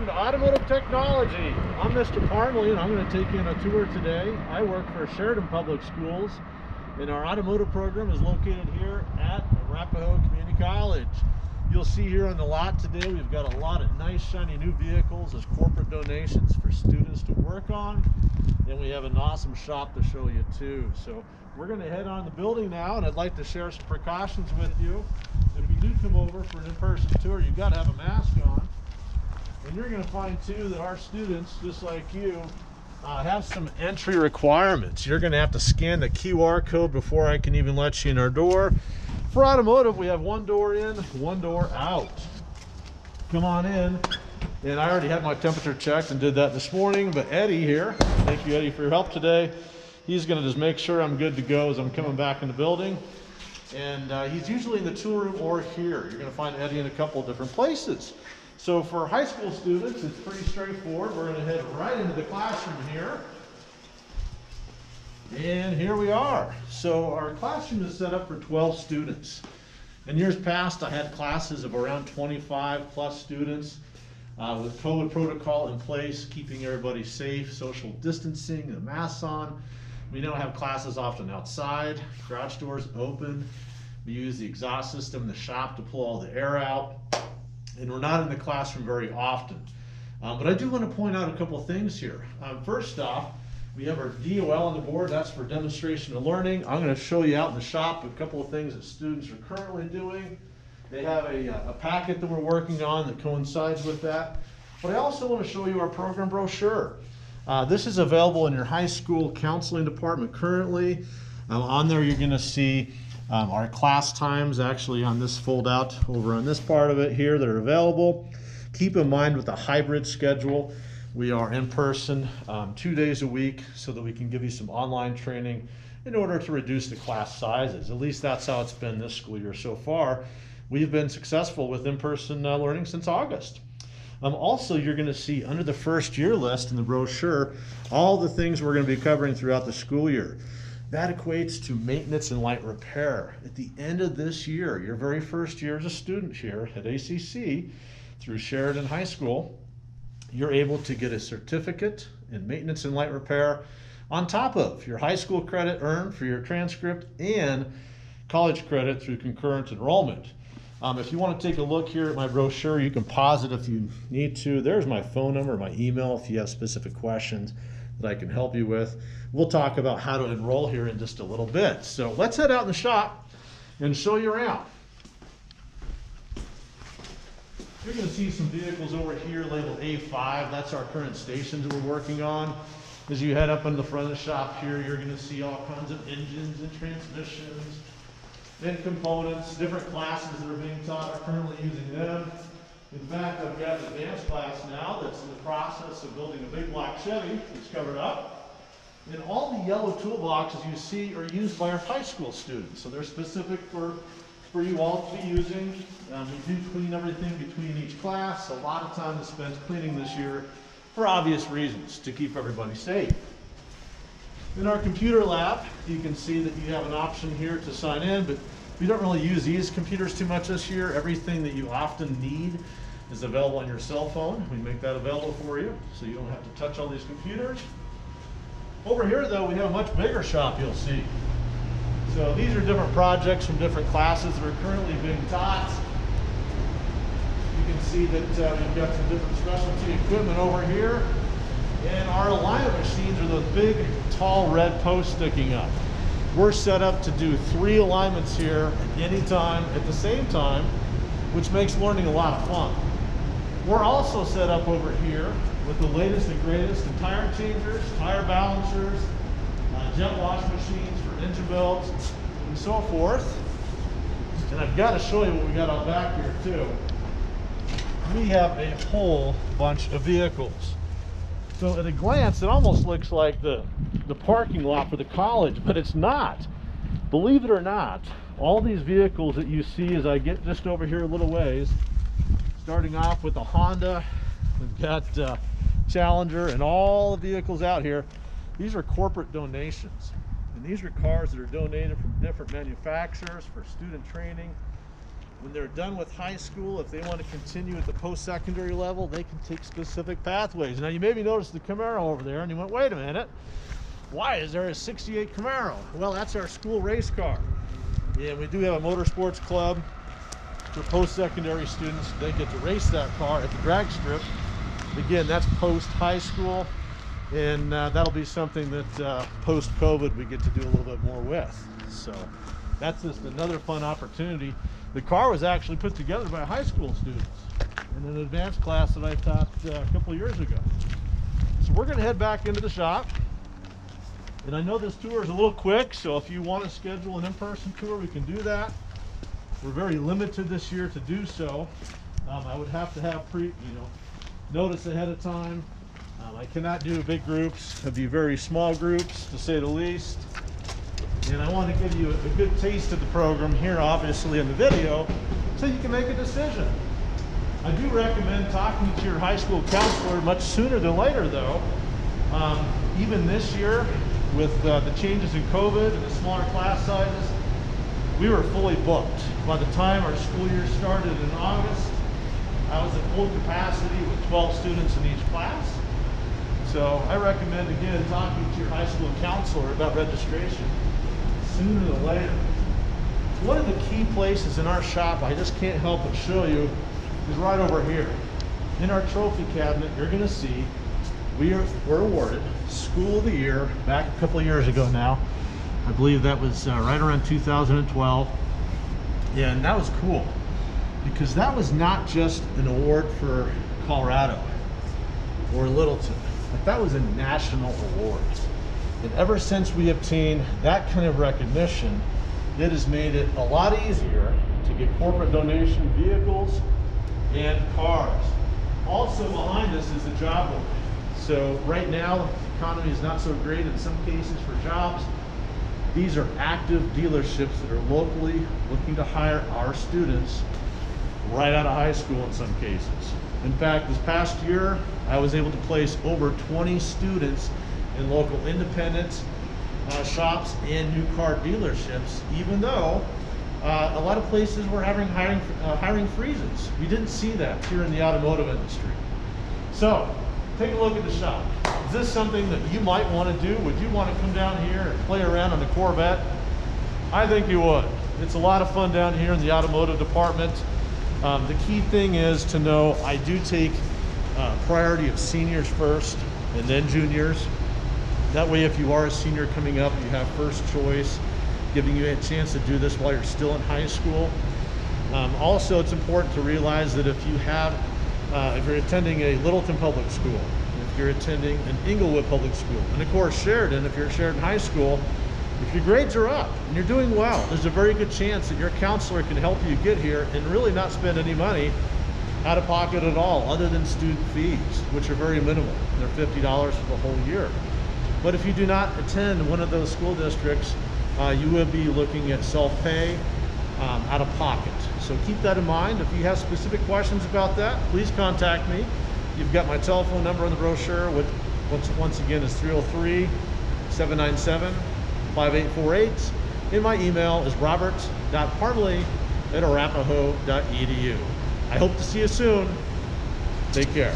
welcome to Automotive Technology. I'm Mr. Parmley and I'm going to take you on a tour today. I work for Sheridan Public Schools and our automotive program is located here at Arapahoe Community College. You'll see here on the lot today we've got a lot of nice shiny new vehicles as corporate donations for students to work on. And we have an awesome shop to show you too. So we're going to head on the building now and I'd like to share some precautions with you. If you do come over for an in-person tour, you've got to have a mask on. And you're going to find too that our students, just like you, uh, have some entry requirements. You're going to have to scan the QR code before I can even let you in our door. For automotive, we have one door in, one door out. Come on in. And I already had my temperature checked and did that this morning, but Eddie here, thank you Eddie for your help today. He's gonna just make sure I'm good to go as I'm coming back in the building. And uh, he's usually in the tool room or here. You're gonna find Eddie in a couple of different places. So for high school students, it's pretty straightforward. We're gonna head right into the classroom here. And here we are. So our classroom is set up for 12 students. In years past, I had classes of around 25 plus students uh, with COVID protocol in place, keeping everybody safe, social distancing, the masks on. We now have classes often outside, garage doors open. We use the exhaust system in the shop to pull all the air out. And we're not in the classroom very often. Um, but I do want to point out a couple of things here. Um, first off, we have our DOL on the board, that's for demonstration and learning. I'm going to show you out in the shop a couple of things that students are currently doing. They have a, a packet that we're working on that coincides with that. But I also want to show you our program brochure. Uh, this is available in your high school counseling department currently. Um, on there you're going to see um, our class times actually on this fold out over on this part of it here that are available. Keep in mind with the hybrid schedule, we are in person um, two days a week so that we can give you some online training in order to reduce the class sizes. At least that's how it's been this school year so far. We've been successful with in-person uh, learning since August. Um, also, you're going to see under the first year list in the brochure all the things we're going to be covering throughout the school year. That equates to maintenance and light repair. At the end of this year, your very first year as a student here at ACC through Sheridan High School, you're able to get a certificate in maintenance and light repair on top of your high school credit earned for your transcript and college credit through concurrent enrollment. Um, if you want to take a look here at my brochure, you can pause it if you need to. There's my phone number, my email if you have specific questions that I can help you with. We'll talk about how to enroll here in just a little bit. So let's head out in the shop and show you around. You're going to see some vehicles over here labeled A5. That's our current stations we're working on. As you head up in the front of the shop here, you're going to see all kinds of engines and transmissions and components. Different classes that are being taught are currently using them. In fact, I've got an advanced class now that's in the process of building a big black Chevy that's covered up. And all the yellow toolboxes you see are used by our high school students. So they're specific for for you all to be using. Um, we do clean everything between each class. A lot of time is spent cleaning this year for obvious reasons, to keep everybody safe. In our computer lab, you can see that you have an option here to sign in, but we don't really use these computers too much this year. Everything that you often need is available on your cell phone. We make that available for you, so you don't have to touch all these computers. Over here, though, we have a much bigger shop you'll see. So these are different projects from different classes that are currently being taught. You can see that uh, we've got some different specialty equipment over here. And our alignment machines are those big, tall red posts sticking up. We're set up to do three alignments here at any time, at the same time, which makes learning a lot of fun. We're also set up over here with the latest and greatest in tire changers, tire balancers, uh, jet wash machines for engine belts, and so forth. And I've got to show you what we got out back here too. We have a whole bunch of vehicles. So at a glance, it almost looks like the, the parking lot for the college, but it's not. Believe it or not, all these vehicles that you see as I get just over here a little ways, starting off with the Honda, we've got uh, Challenger and all the vehicles out here, these are corporate donations. And these are cars that are donated from different manufacturers for student training. When they're done with high school, if they want to continue at the post-secondary level, they can take specific pathways. Now, you maybe noticed the Camaro over there, and you went, wait a minute, why is there a 68 Camaro? Well, that's our school race car. Yeah, we do have a motorsports club for post-secondary students. They get to race that car at the drag strip. Again, that's post-high school, and uh, that'll be something that uh, post-COVID we get to do a little bit more with. So that's just another fun opportunity. The car was actually put together by high school students in an advanced class that I taught uh, a couple years ago. So we're going to head back into the shop. And I know this tour is a little quick, so if you want to schedule an in-person tour, we can do that. We're very limited this year to do so. Um, I would have to have pre, you know, notice ahead of time. Um, I cannot do big groups. It'd be very small groups, to say the least. And I want to give you a, good taste of the program here, obviously, in the video, so you can make a decision. I do recommend talking to your high school counselor much sooner than later, though. Um, even this year, with uh, the changes in COVID and the smaller class sizes, we were fully booked. By the time our school year started in August, I was at full capacity with 12 students in each class. So I recommend, again, talking to your high school counselor about registration sooner than later. One of the key places in our shop, I just can't help but show you, is right over here. In our trophy cabinet, you're gonna see we are, were awarded School of the Year back a couple years ago now. I believe that was uh, right around 2012. Yeah, and that was cool because that was not just an award for Colorado or Littleton, but that was a national award. And ever since we obtained that kind of recognition, it has made it a lot easier to get corporate donation vehicles and cars. Also behind us is the job board. So right now, the economy is not so great in some cases for jobs. These are active dealerships that are locally looking to hire our students right out of high school in some cases. In fact, this past year, I was able to place over 20 students in local independent uh, shops and new car dealerships, even though uh, a lot of places were having hiring, uh, hiring freezes. We didn't see that here in the automotive industry. So, take a look at the shop. Is this something that you might want to do? Would you want to come down here and play around on the Corvette? I think you would. It's a lot of fun down here in the automotive department. Um, the key thing is to know I do take uh, priority of seniors first and then juniors. That way, if you are a senior coming up, you have first choice, giving you a chance to do this while you're still in high school. Um, also, it's important to realize that if you have, uh, if you're attending a Littleton Public School, if you're attending an Englewood Public School, and of course Sheridan, if you're at Sheridan High School, if your grades are up and you're doing well, there's a very good chance that your counselor can help you get here and really not spend any money out of pocket at all, other than student fees, which are very minimal. They're $50 for the whole year. But if you do not attend one of those school districts, uh, you will be looking at self-pay um, out of pocket. So keep that in mind. If you have specific questions about that, please contact me. You've got my telephone number on the brochure, which once, once again is 303 797 5848. And my email is robert.parmley at arapahoe.edu. I hope to see you soon. Take care.